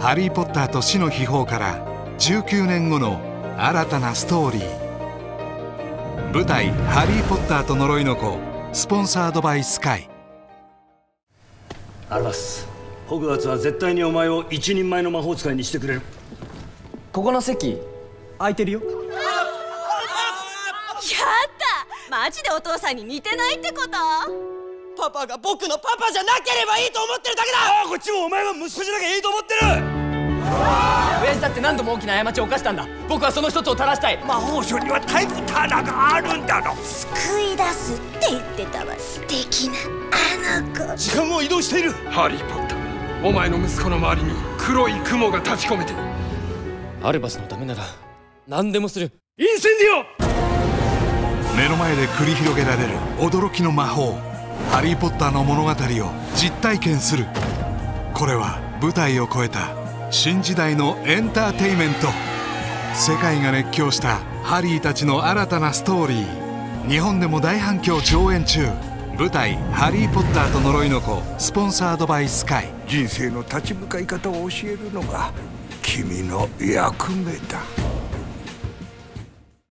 ハリー・ポッターと死の秘宝から19年後の新たなストーリー。舞台「ハリー・ポッターと呪いの子」スポンサードバイスカイ。アルバスホグワーツは絶対にお前を一人前の魔法使いにしてくれる。ここの席空いてるよ。やった！マジでお父さんに似てないってこと？パパが僕のパパじゃなければいいと思ってるだけだ！ああこっちもお前は息子じゃなきゃいいと思ってるだって何度も大きな過ちを犯したんだ。僕はその一つを正したい。魔法省にはタイプターナーがあるんだろ。救い出すって言ってたわ。素敵なあの子。時間を移動している。ハリー・ポッターお前の息子の周りに黒い雲が立ち込めてる。アルバスのためなら何でもする。インセンディオ！目の前で繰り広げられる驚きの魔法。ハリー・ポッターの物語を実体験する。これは舞台を超えた新時代のエンターテイメント。世界が熱狂したハリーたちの新たなストーリー。日本でも大反響上演中。舞台「ハリー・ポッターと呪いの子」スポンサードバイスカイ。人生の立ち向かい方を教えるのが君の役目だ。